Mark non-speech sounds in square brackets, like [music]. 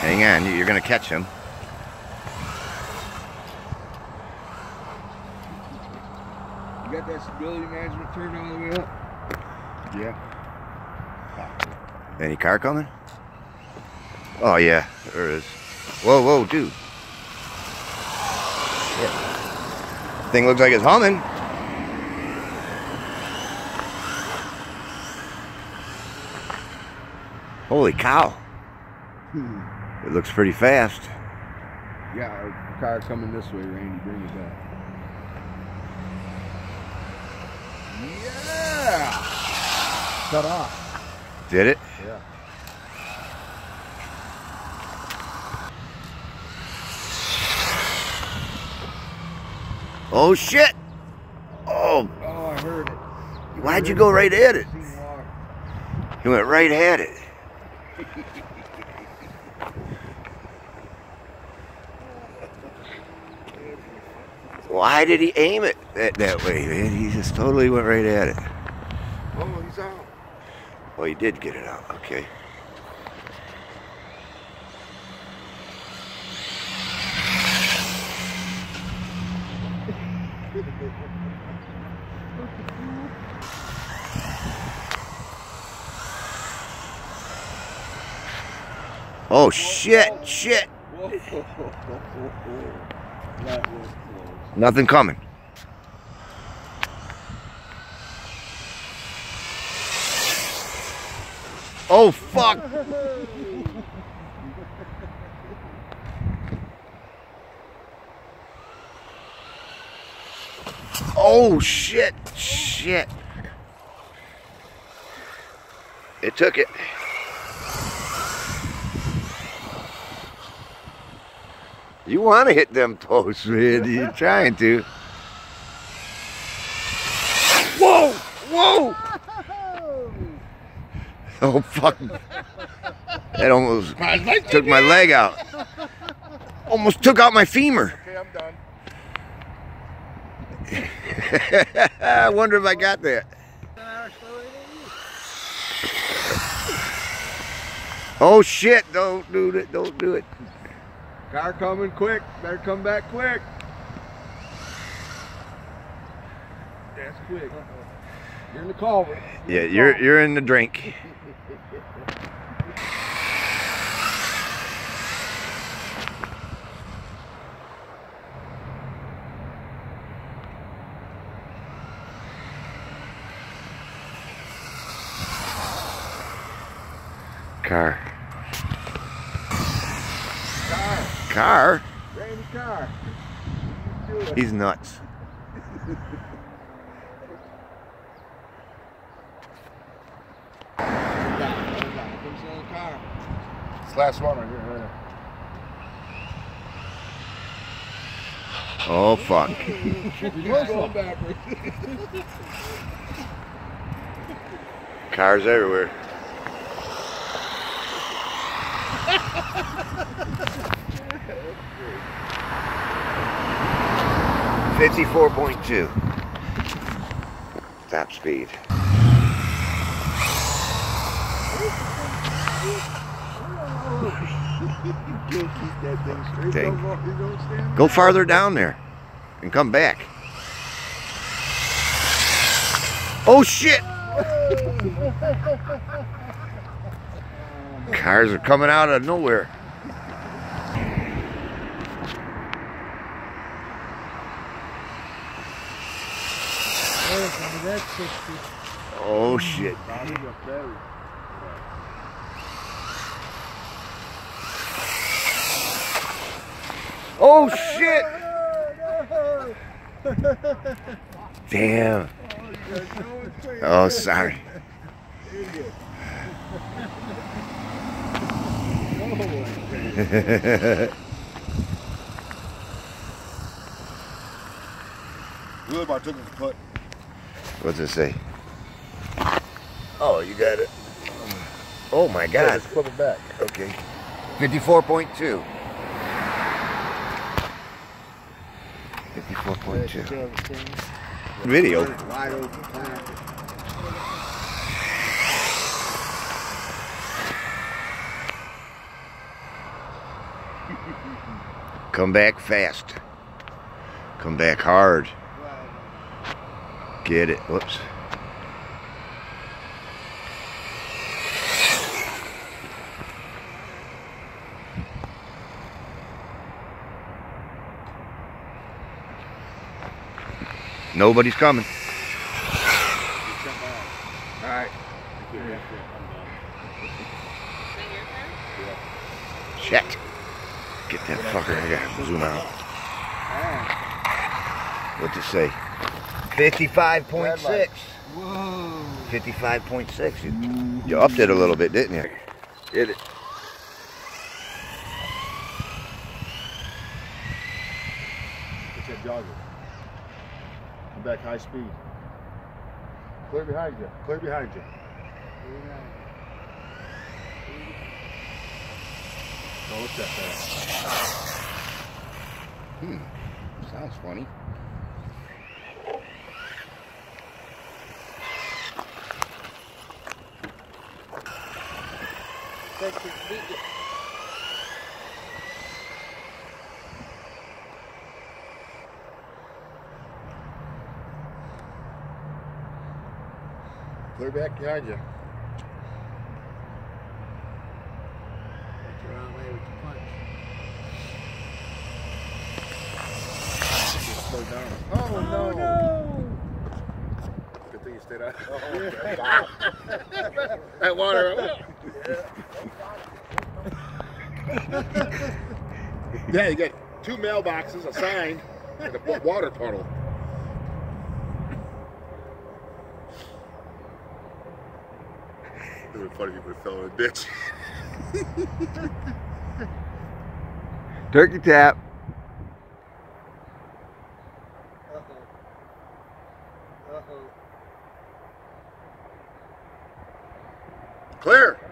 Hang on, you're gonna catch him. You got that stability management turned all the way up? Yeah. Any car coming? Oh yeah, there is. Whoa, whoa, dude. Shit. Thing looks like it's humming. Holy cow. Hmm. It looks pretty fast. Yeah, a car coming this way, Randy. Bring it back. Yeah! Cut off. Did it? Yeah. Oh shit! Oh, Oh, I heard it. why'd you go right at it? He went right at it. [laughs] Why did he aim it that, that way, man? He just totally went right at it. Oh, he's out. Oh, he did get it out. Okay. Oh shit! Shit! [laughs] Nothing coming. Oh fuck! Oh shit! Shit! It took it. You want to hit them toes, man. You're [laughs] trying to. Whoa! Whoa! [laughs] Oh, fuck. That almost took my leg out. Almost took out my femur. Okay, I'm done. [laughs] I wonder if I got that. Oh shit, don't do it, don't do it. Car coming quick. Better come back quick. That's quick. You're in the culvert. Yeah, you're you're in the drink. Car. Car. Randy car. Do it. He's nuts. This last one right here, right. Oh fuck. He's going backwards. Cars everywhere. Fifty-four point two. Top speed. You'll keep that thing straight. Dang. Go- you don't stand Go back. farther down there and come back. Oh shit! [laughs] Cars are coming out of nowhere. Oh shit. Oh shit! Damn. Oh, sorry. Really about took it to put. What's it say? Oh, you got it. Oh my God. Let's Flip it back. Okay. 54.2. 54.2. Video. Come back fast. Come back hard. Get it. Whoops. Nobody's coming. Get that fucker. I gotta zoom out. What's you say? 55.6. Whoa. 55.6. You, you upped it a little bit, didn't you? Hit it. It's that jogger. Come back high speed. Clear behind you. Clear behind you. Don't look that. Hmm. Sounds funny. Clear back behind you. Just slow down. Oh, no. Good thing you that water. yeah, you got two mailboxes, a sign, and a water puddle. It would be funny if you would have fell in a ditch. Turkey tap. Clear.